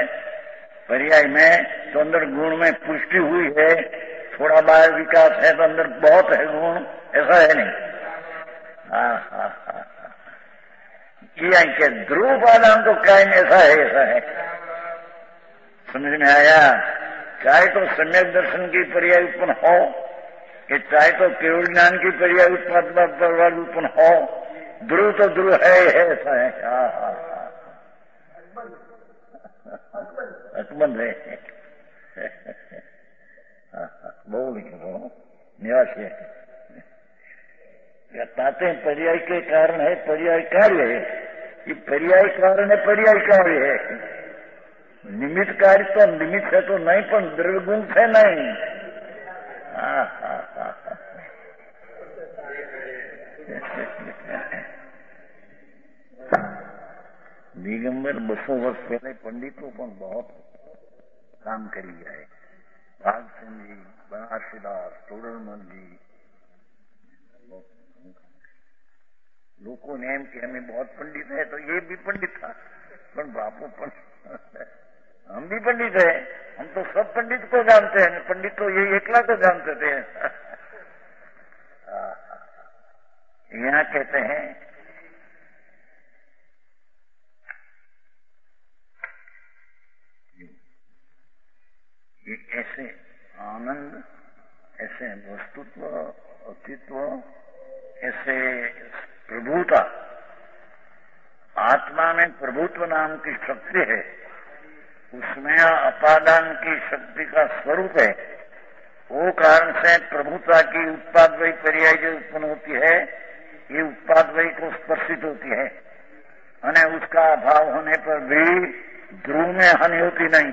A: पर्याय में तो अंदर गुण में पुष्टि हुई है। थोड़ा बाहर विकास है तो अंदर बहुत है गुण, ऐसा है नहीं। हाँ हाँ हाँ के ध्रुव पादान तो क्या ऐसा है ऐसा है। समझ में आया? चाहे तो सम्यक दर्शन की पर्याय उत्पन्न हो कि चाहे तो केवल ज्ञान की पर्याय उत्पन्न उत्पन्न हो। ध्रुव तो ध्रुव है, ऐसा है। हाँ हाँ। अकबंद है पर्याय के कारण है पर्याय कार्य है कि पर्याय कारण है पर्याय कार्य है निमित कार्य तो निमित है तो नहीं पर द्रव्यगुण है नहीं हा हा हा દિગંબર બસો વર્ષ પહેલા પંડિતો પણ બહુ કામ કરી જાય ભાગસિંહજી બનારસીદાસ તોરણમલજી લોકોને એમ કે અમે બહુ पंडित है तो ये भी पंडित था पर बापू पंडित हम भी पंडित है हम तो सब पंडित को जानते हैं पंडित तो ये एकला को जानते थे [laughs] यहाँ कहते हैं ऐसे आनंद, ऐसे वस्तुत्व अस्तित्व ऐसे प्रभुता। आत्मा में प्रभुत्व नाम की शक्ति है। उसमें अपादान की शक्ति का स्वरूप है। वो कारण से प्रभुता की उत्पाद वही पर्याय जो उत्पन्न होती है, ये उत्पाद वही को स्पर्शित होती है। उसका अभाव होने पर भी ध्रुव में हानि होती नहीं।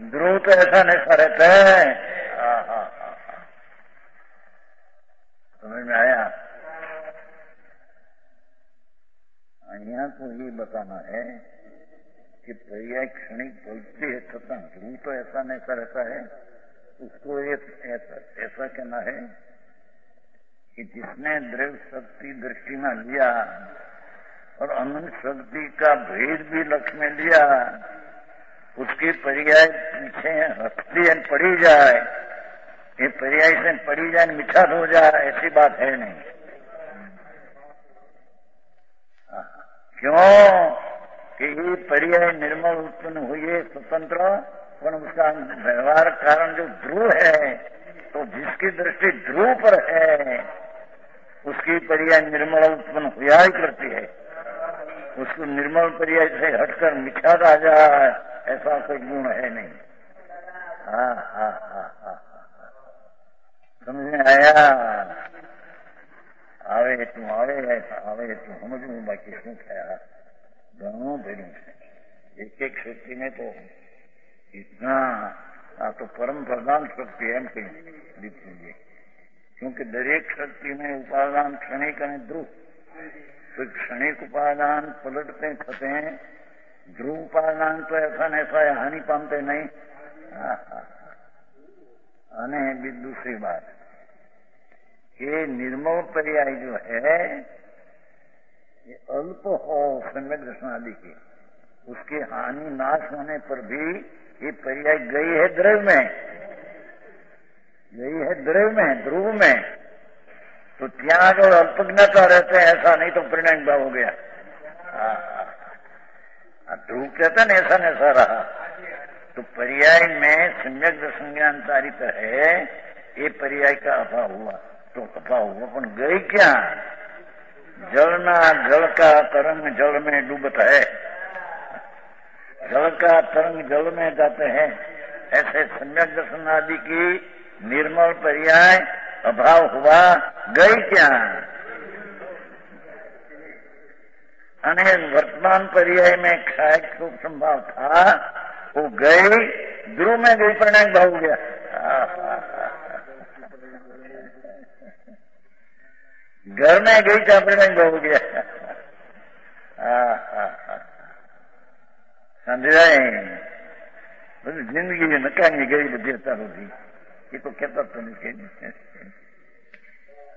A: ध्रुव तो ऐसा नहीं रहता है समझ में आया? यहाँ को ये बताना है कि प्रिया क्षणिक बोलती है तथा ध्रुव तो ऐसा नहीं रहता है। उसको ये ऐसा, कहना है कि जिसने द्रव शक्ति दृष्टि में लिया और अनंत शक्ति का भेद भी लक्ष्य में लिया उसकी पर्याय पीछे हटती है, पड़ी जाए। ये पर्याय से पड़ी जाए, मिठा हो जाए, ऐसी बात है नहीं। क्यों? कि ये पर्याय निर्मल उत्पन्न हुई, स्वतंत्र पर उसका व्यवहार कारण जो ध्रुव है तो जिसकी दृष्टि ध्रुव पर है, उसकी पर्याय निर्मल उत्पन्न हुआ ही करती है। उसको निर्मल पर्याय से हटकर मिठा आ जाए ऐसा कोई गुण है नहीं हा हा हा हा समझ में आया આવે એટલું આવે આવે એટલું સમજવું બાકી શું થયા ઘણું ભેડું છે એક એક શક્તિને તો इतना आ तो परम प्रधान शक्ति एम कही दीप्ति क्योंकि दरेक शक्ति में उपादान क्षणिक અને ध्रुव तो क्षणिक उपादान पलटते थते हैं तो ऐसा न ऐसा हानि पामते नहीं અને दूसरी बात ये निर्मल पर्याय जो है ये अल्प हो सम्यक दर्शन आदि की उसकी हानि नाश होने पर भी ये पर्याय गई है द्रव में गई है द्रव में ध्रुव में तो त्याग और अल्पज्ञता रहते हैं ऐसा नहीं तो परिणाम भाव हो गया ध्रुव कहते ना ऐसा न ऐसा रहा तो पर्याय में सम्यक संज्ञान तारित है ये पर्याय का अभाव हुआ तो अभाव हुआ पर गई क्या जलना जल का तरंग जल में डूबता है जल का तरंग जल में जाते हैं ऐसे सम्यक दर्शन आदि की निर्मल पर्याय अभाव हुआ गई क्या અને વર્તમાન પર્યાય में क्षय को संभाव था वो गई ध्रुव में गई परिणाम भाव गया घर में गई क्या परिणाम भाव गया સમજાય બધી જિંદગી નકામી ગઈ બધી અત્યાર સુધી એ તો કહેતા જ નથી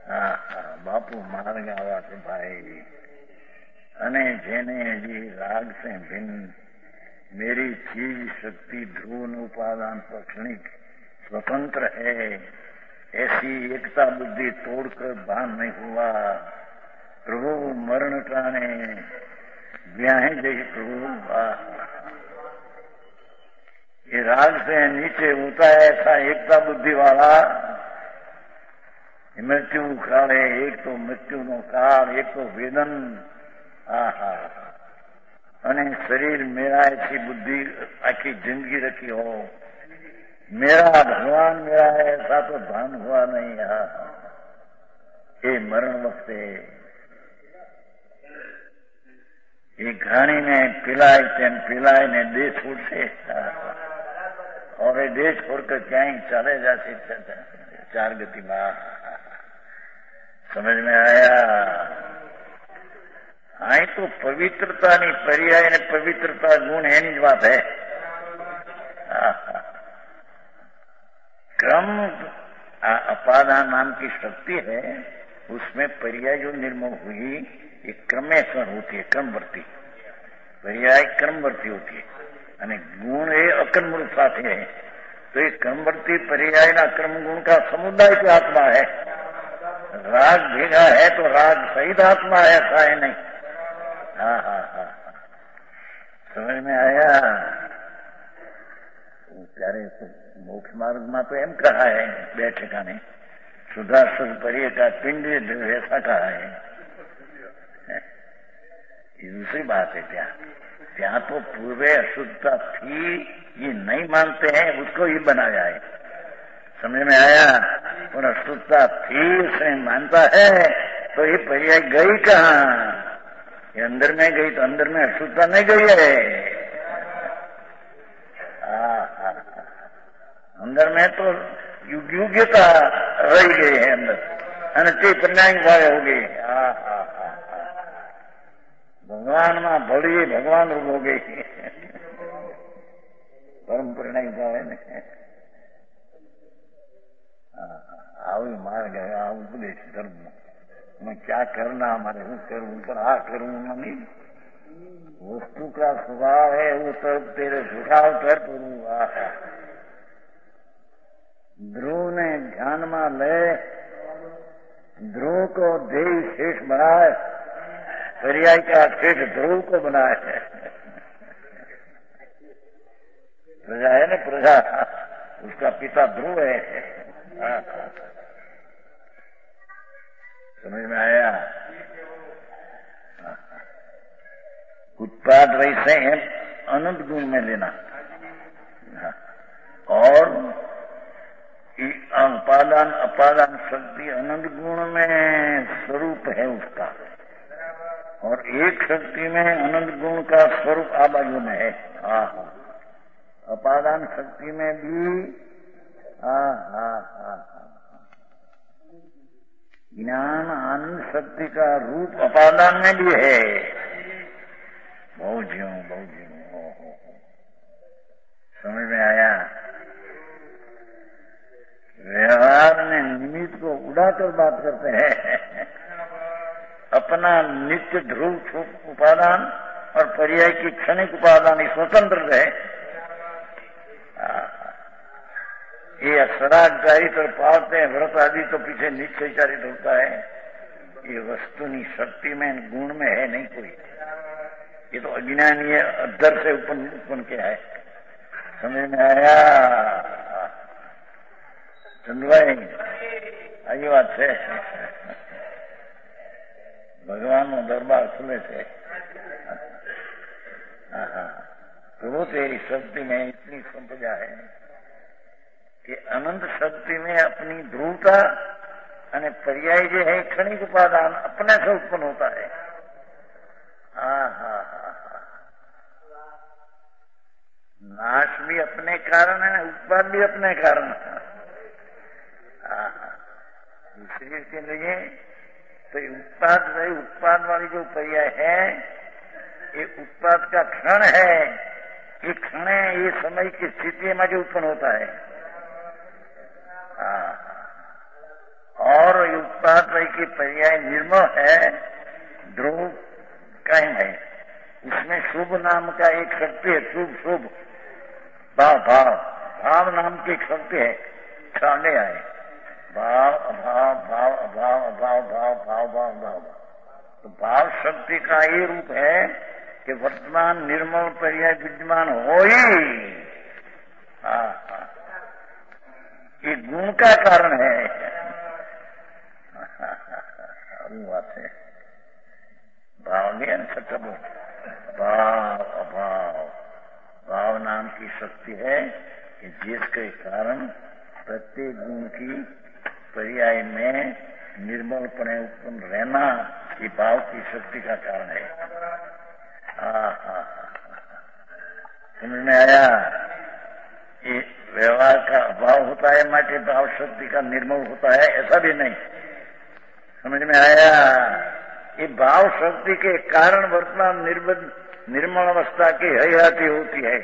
A: હા હા બાપુ માર્ગ આવા છે ભાઈ અને જેને હજી રાગ से भिन्न मेरी चीज शक्ति ध्रुव उपादान क्षणिक स्वतंत्र है ऐसी एकता बुद्धि तोड़कर भान नहीं हुआ प्रभु मरण टाने ब्याहे जैसे प्रभु ये राग से नीचे होता है ऐसा एकता बुद्धि वाला मृत्यु काल है एक तो मृत्यु नो काल एक तो वेदन आहा અને શરીર મેરા ऐसी बुद्धि आखी जिंदगी रखी हो मेरा भगवान मेरा है ऐसा तो भान हुआ नहीं है ये मरण वक्त એ ઘાણીને પીલાય તેમ પીલાય ને દેહ છૂટશે और ये देश छोड़कर क्यां चले जाते चार गति में समझ में आया અહીં તો પવિત્રતાની પર્યાય અને પવિત્રતા ગુણ એની જ વાત है क्रम अपादान नाम की शक्ति है उसमें पर्याय जो निर्मल हुई ये क्रमेश्वर होती है क्रमवर्ती पर्याय क्रमवर्ती होती है અને ગુણ એ અકર્મરૂપ સાથે है तो ये क्रमवर्ती पर्याय ना क्रम गुण का समुदाय की आत्मा है राग भेगा है तो राग सहित आत्मा है ऐसा है नहीं हाँ हाँ हाँ समझ में आया ત્યારે મોક્ષ માર્ગમાં તો એમ કહા है બે ठिकाने सुधासुर परिय का पिंड ऐसा कहा है ये दूसरी बात है क्या ત્યાં तो पूर्वे अशुद्धता थी ये नहीं मानते हैं उसको ही बनाया है समझ में आया और अशुद्धता थी उसने मानता है तो ये पर्याय गई कहा ये अंदर में गई तो अंदर में अशुद्धता नहीं गई है अंदर में तो युग युग्यता रही गई है अंदर અને તે પ્રણાય ભાવે हो गई હા હા હા ભગવાનમાં ભળી ભગવાન ઉભો ગઈ પરમ પરિણામ ભાવે ને આવી માર્ગ આ ઉપદેશ ધર્મ मैं क्या करना, हमारे हूँ करूँ आ करूँ नहीं वस्तु का स्वभाव है, वो सब तेरे झुकाव कर करूँ ध्रुव ने ध्यान में ले ध्रुव को देव शेष बनाए, पर्याय का शेष ध्रुव को बनाए। प्रजा है ना प्रजा? उसका पिता ध्रुव है। समझ में आया? उत्पाद वैसे है, अनंत गुण में लेना। और उपादान अपादान शक्ति अनंत गुण में स्वरूप है उसका। और एक शक्ति में अनंत गुण का स्वरूप आ बाजू में है। हा हा। अपादान शक्ति में भी, हा हा हा। ज्ञान आनंद शक्ति का रूप अपादान में भी है। बहुत ज्यो बहुत ज्यो समझ में आया? व्यवहार में निमित्त को उड़ाकर बात करते हैं। अपना नित्य ध्रुव उपादान और पर्याय की क्षणिक उपादान स्वतंत्र रहे ये अक्षराचारित और पावते हैं व्रत आदि तो पीछे निश्चय चारित होता है ये वस्तुनी शक्ति में गुण में है नहीं कोई ये तो अज्ञानीय अद्धर से उत्पन्न उत्पन्न किया है समझ में आया ચંદુભાઈ આવી વાત છે ભગવાન નો દરબાર ખુલે છે प्रभु तेरी शक्ति में इतनी संपदा है कि अनंत शक्ति में अपनी ध्रुवता અને પર્યાય જે है क्षणिक उपादान अपने से उत्पन्न होता है हाँ हाँ हाँ नाश भी अपने कारण है उत्पाद भी अपने कारण है दूसरी के लिए तो उत्पाद वही उत्पाद वाली जो पर्याय है ये उत्पाद का क्षण है ये क्षण ये समय की स्थिति में जो उत्पन्न होता है और वही की पर्याय निर्मल है, ध्रुव कहीं है। उसमें शुभ नाम का एक शक्ति है, शुभ शुभ। भाव भाव। भाव नाम की एक शक्ति है छाने आए। भाव, अभाव भाव, अभाव अभाव, भाव भाव भाव भाव। तो भाव शक्ति का ये रूप है कि वर्तमान निर्मल पर्याय विद्यमान हो, ही। ये गुण का कारण है। बात है। भाव नहीं है सत्य भाव? अभाव। भाव नाम की शक्ति है कि जिसके कारण प्रत्येक गुण की पर्याय में निर्मल निर्मलपणे उत्पन्न रहना ये भाव की शक्ति का कारण है। समझ में आया? ये व्यवहार का अभाव होता है, माटे भाव शक्ति का निर्मल होता है, ऐसा भी नहीं। समझ में आया? ये भाव शक्ति के कारण वर्तमान निर्बंध, निर्मल अवस्था की हयाती होती है।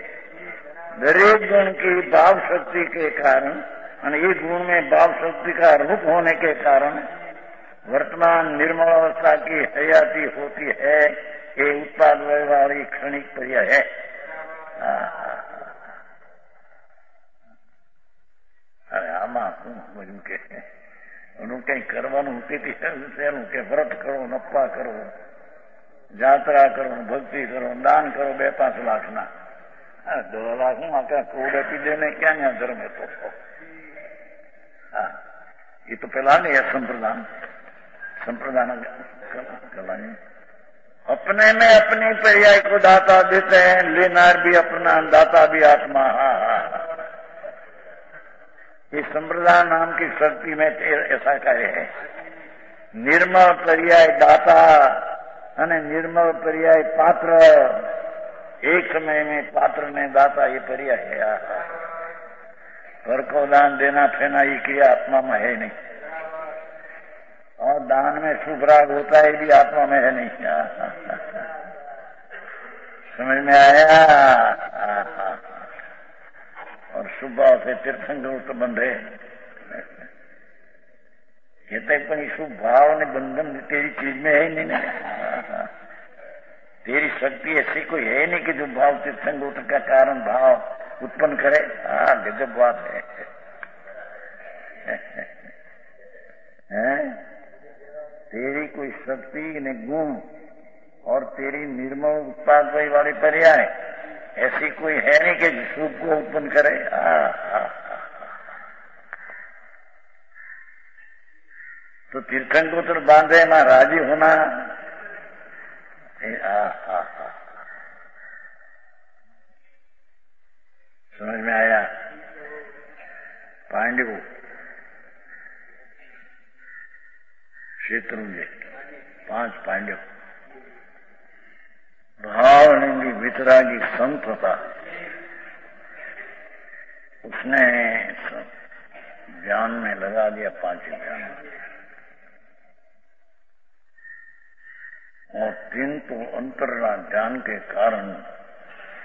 A: दरेक गुण की भाव शक्ति के कारण ये गुण में भाव शक्ति का रूप होने के कारण, वर्तमान निर्मल अवस्था की हयाती होती है। ये उत्पाद व्यवहारिक क्षणिक पर्याय है। अरे आमा, हूँ मुझे कहते हैं એનું કઈ કરવાનું તેથી એનું કે વ્રત કરો નપ્પા કરો જાત્રા કરો ભક્તિ કરો દાન કરો બે પાંચ લાખના દો લાખ હું આખા કોડ આપી દે ને ક્યાં ક્યાં ધર્મ તો હા એ તો પેલા નહીં સંપ્રદાન संप्रदान करवानी अपने में अपनी पर्याय को दाता देते हैं लेनार भी अपना दाता भी आत्मा हा हा ये संप्रदाय नाम की शक्ति में ऐसा कहे है। निर्मल पर्याय दाता निर्मल पर्याय पात्र। एक समय में पात्र ने दाता ये पर्याय है। घर को दान देना फेना ये क्रिया आत्मा में है नहीं। और दान में शुभ राग होता है, भी आत्मा में है नहीं। [laughs] समझ में आया? और भाव से तीर्थंकर तो बंधे ये तो पण शुभ भाव ने बंधन तेरी चीज़ में है नहीं तेरी शक्ति ऐसी कोई है नहीं कि जो भाव तीर्थंकर का कारण भाव उत्पन्न करे। हाँ गजब बात है। हैं? तेरी कोई शक्ति ने गुण और तेरी निर्मल उत्पाद वाली पर्याय ऐसी कोई है नहीं कि सुख को उत्पन्न करे। आ, आ, आ, तो तीर्थंकोत्र बांधे ना राज़ी होना। समझ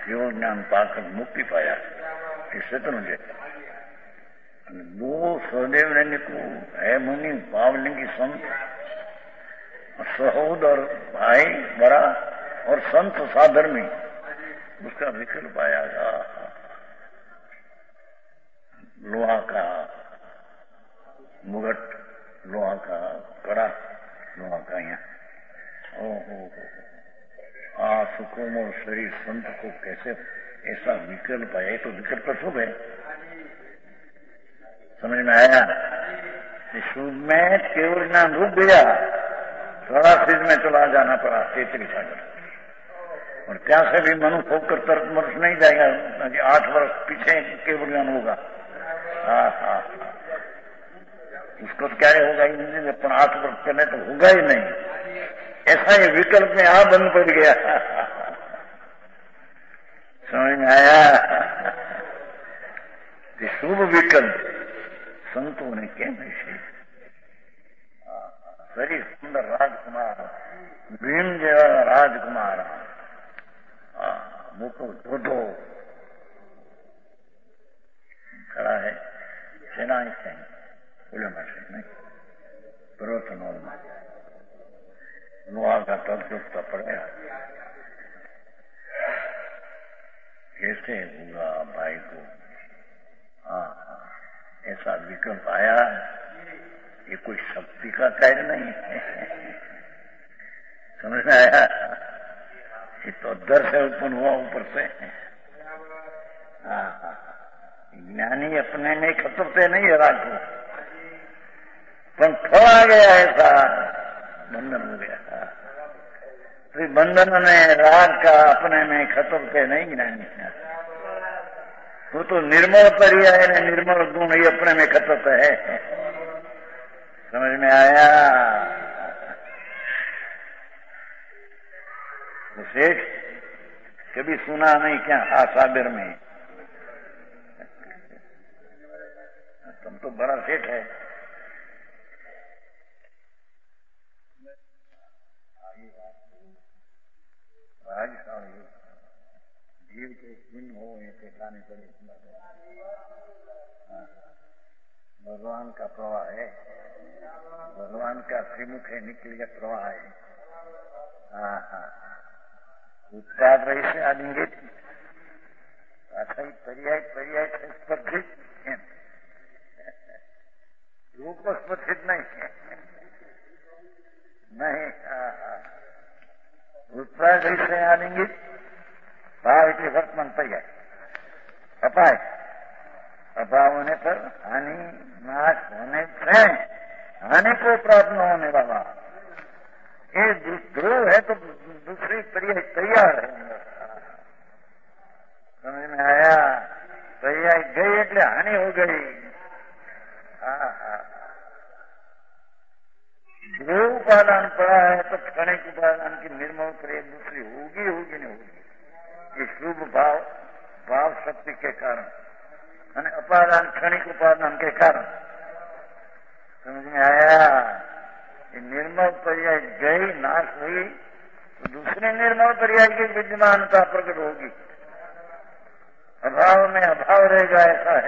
A: पाकर मुक्ति पाया कि शत्रुंजय दो सहदेव रहने को है मुनि भावलिंगी संत सहोदर भाई बड़ा और संत साधर्मी उसका विकल्प आया लोहा का मुगट लोहा का कड़ा लोहा का यहाँ ओहो आ और शरीर संत को कैसे ऐसा विकल्प है? तो विकल्प शुभ है। समझ में आया? शुभ में केवल ज्ञान रुक गया, थोड़ा सिद्ध में चला जाना पड़ा तेतरी सागर और क्या से भी मनु होकर तर्क वर्ष नहीं जाएगा आठ वर्ष पीछे केवल ज्ञान होगा। उसको तो क्या होगा ही अपन आठ वर्ष पहले तो होगा ही नहीं। ऐसा ही विकल्प में आ बंद पड़ गया समझ में आया शुभ विकल्प संतों ने क्या नहीं वेरी सुंदर राजकुमार भीम જેવા રાજકુમાર મુકુલ ધોધો खड़ा है सेना सैन उलमा से नहीं पर्वतनोल नुआ का तत्व पड़ेगा कैसे होगा भाई को। हाँ ऐसा विकल्प आया ये कोई शक्ति का कार्य नहीं है। समझ में आया? ये तो अदर से उत्पन्न हुआ ऊपर से। हाँ ज्ञानी अपने में खत्म से नहीं है को। पर फल गया ऐसा। बंधन हो गया। तो बंधन में, राग का अपने में खत्म से नहीं ज्ञानी वो तो निर्मल पर्याय निर्मल गुण ही अपने में खत्म है। समझ में आया? विशेष कभी सुना नहीं क्या आसाबिर में? तुम तो बड़ा सेठ है। जीव के दिन हो, ये ठिकाने पड़े भगवान का प्रवाह है। भगवान का त्रिमुख है निकलिया प्रवाह है। हाँ हाँ। उत्पाद स्पर्धित रूप स्पर्धित नहीं के कारण। समझ में आया? निर्मल पर्याय गई नाश हुई तो दूसरे निर्मल पर्याय की विद्यमानता प्रकट होगी। अभाव में अभाव रहेगा ऐसा। हाँ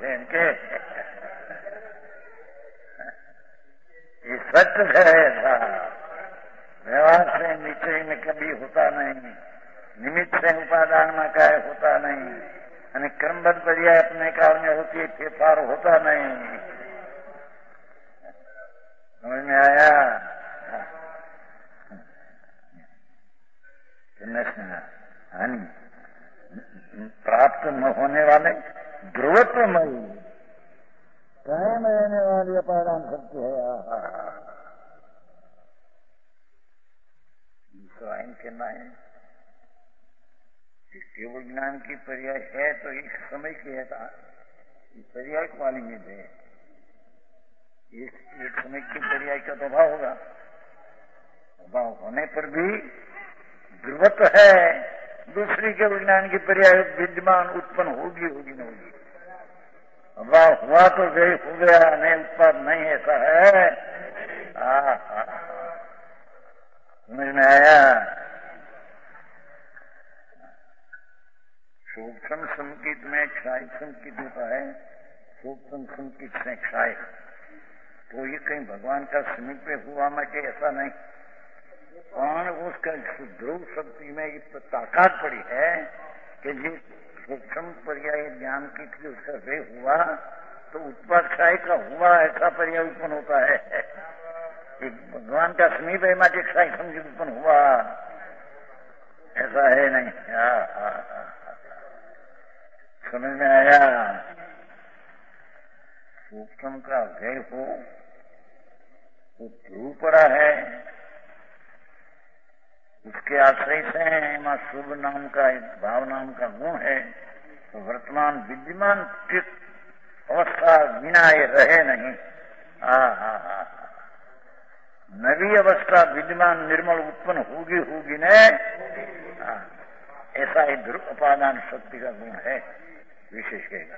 A: હાથું છે એમ કે ये सच है व्यवहार से निश्चय में कभी होता नहीं निमित्त से उपादान में काय होता नहीं અને ક્રમબદ્ધ पर्याय अपने काल में होती है फेरफार होता ध्रुवत्वमयी कायम रहने वाली अपादान शक्ति है आइन कहना है केवल ज्ञान की पर्याय है तो इस समय की है पर्याय को वाली में है एक, एक समय की पर्याय का तो अभाव होगा। अभाव होने पर भी ध्रुवत्व है। दूसरी के विज्ञान की पर्याय विद्यमान उत्पन्न होगी होगी नहीं होगी। अभाव हुआ तो गई हो गया नहीं उत्पाद नहीं ऐसा है समझ में आया? सूक्ष्म संकित में क्षाय संकित होता है। सूक्ष्म संकित से क्षाय तो ये कहीं भगवान का समीप हुआ मैं ऐसा नहीं। और उसका ध्रुव शक्ति में ताकत पड़ी है कि जिस सूक्ष्म पर्याय ज्ञान की थी, उसका वे हुआ तो उत्पाद क्षय का हुआ, ऐसा पर्याय उत्पन्न होता है। एक भगवान का समीप है माटी क्षय समझ उत्पन्न हुआ। ऐसा है नहीं। समझ में आया? सूक्ष्म का व्यय हो वो ध्रुव पड़ा है। उसके आश्रय से एमा शुभ नाम का, एक भाव नाम का गुण है। वर्तमान विद्यमान अवस्था बिना ये रहे नहीं। हा हा हा नवी अवस्था विद्यमान निर्मल उत्पन्न होगी होगी न। ऐसा ही ध्रुव उपादान शक्ति का गुण है, विशेष कहेगा।